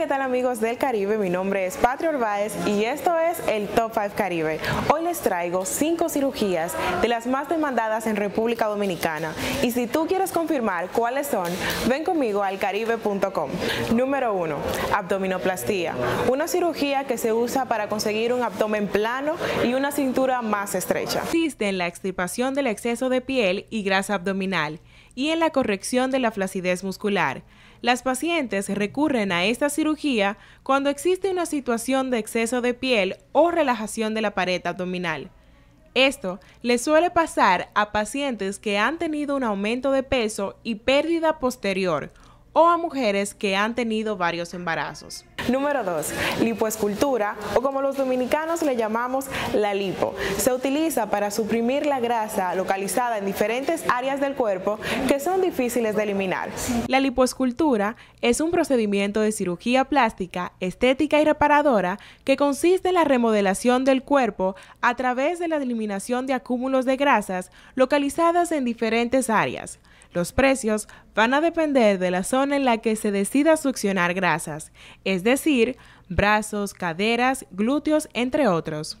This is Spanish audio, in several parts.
¿qué tal amigos del Caribe? Mi nombre es Patria Orbaez y esto es el Top 5 Caribe. Hoy les traigo 5 cirugías de las más demandadas en República Dominicana y si tú quieres confirmar cuáles son, ven conmigo al caribe.com. Número 1. Abdominoplastía. Una cirugía que se usa para conseguir un abdomen plano y una cintura más estrecha. Consiste en la extirpación del exceso de piel y grasa abdominal y en la corrección de la flacidez muscular. Las pacientes recurren a esta cirugía cuando existe una situación de exceso de piel o relajación de la pared abdominal. Esto le suele pasar a pacientes que han tenido un aumento de peso y pérdida posterior o a mujeres que han tenido varios embarazos. Número 2. Lipoescultura o como los dominicanos le llamamos la lipo. Se utiliza para suprimir la grasa localizada en diferentes áreas del cuerpo que son difíciles de eliminar. La lipoescultura es un procedimiento de cirugía plástica, estética y reparadora que consiste en la remodelación del cuerpo a través de la eliminación de acúmulos de grasas localizadas en diferentes áreas. Los precios van a depender de la zona en la que se decida succionar grasas, es decir, brazos, caderas, glúteos, entre otros.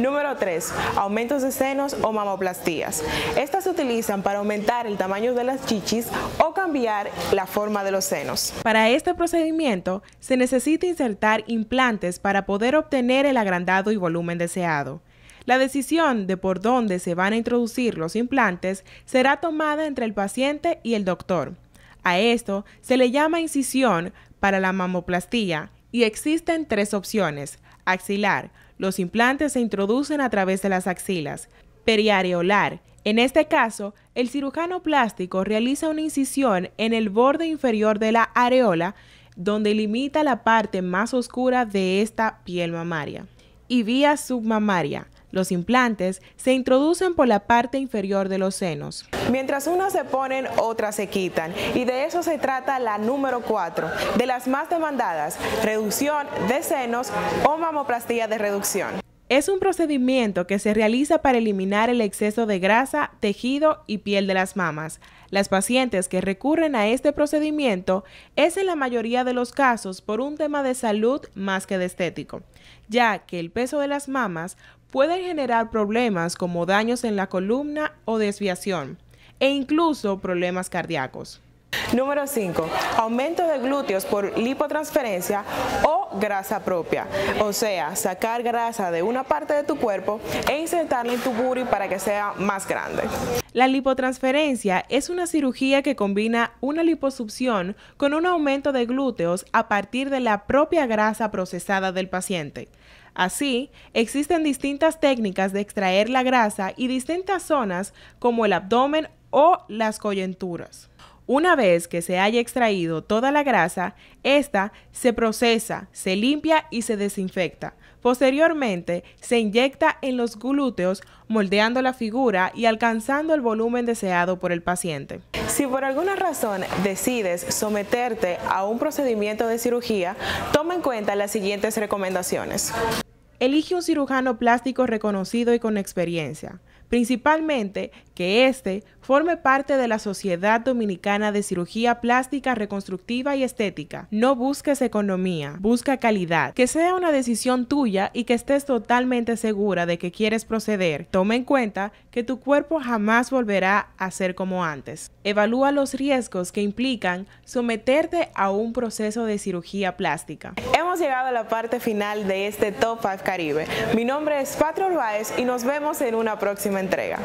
Número 3. Aumentos de senos o mamoplastías. Estas se utilizan para aumentar el tamaño de las chichis o cambiar la forma de los senos. Para este procedimiento se necesita insertar implantes para poder obtener el agrandado y volumen deseado. La decisión de por dónde se van a introducir los implantes será tomada entre el paciente y el doctor. A esto se le llama incisión para la mamoplastía y existen tres opciones. Axilar. Los implantes se introducen a través de las axilas. Periareolar. En este caso, el cirujano plástico realiza una incisión en el borde inferior de la areola donde limita la parte más oscura de esta piel mamaria. Y vía submamaria. Los implantes se introducen por la parte inferior de los senos. Mientras unas se ponen, otras se quitan. Y de eso se trata la número 4, de las más demandadas, reducción de senos o mamoplastía de reducción. Es un procedimiento que se realiza para eliminar el exceso de grasa, tejido y piel de las mamas. Las pacientes que recurren a este procedimiento es en la mayoría de los casos por un tema de salud más que de estético, ya que el peso de las mamas puede generar problemas como daños en la columna o desviación e incluso problemas cardíacos. Número 5. Aumento de glúteos por lipotransferencia o grasa propia. O sea, sacar grasa de una parte de tu cuerpo e insertarla en tu booty para que sea más grande. La lipotransferencia es una cirugía que combina una liposucción con un aumento de glúteos a partir de la propia grasa procesada del paciente. Así, existen distintas técnicas de extraer la grasa y distintas zonas como el abdomen o las coyunturas. Una vez que se haya extraído toda la grasa, esta se procesa, se limpia y se desinfecta. Posteriormente, se inyecta en los glúteos, moldeando la figura y alcanzando el volumen deseado por el paciente. Si por alguna razón decides someterte a un procedimiento de cirugía, toma en cuenta las siguientes recomendaciones. Elige un cirujano plástico reconocido y con experiencia principalmente que éste forme parte de la Sociedad Dominicana de Cirugía Plástica Reconstructiva y Estética. No busques economía, busca calidad. Que sea una decisión tuya y que estés totalmente segura de que quieres proceder. Toma en cuenta que tu cuerpo jamás volverá a ser como antes. Evalúa los riesgos que implican someterte a un proceso de cirugía plástica. Hemos llegado a la parte final de este Top 5 Caribe. Mi nombre es Patro Urbáez y nos vemos en una próxima entrega.